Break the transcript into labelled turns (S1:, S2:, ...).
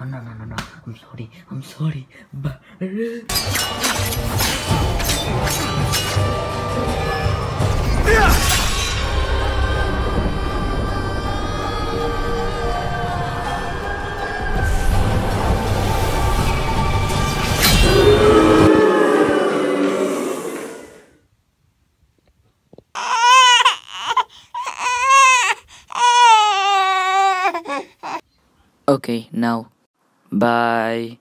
S1: Oh no no no no! I'm sorry. I'm sorry. But
S2: Okay, now. Bye.